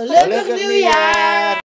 Gelukkig nieuwjaar!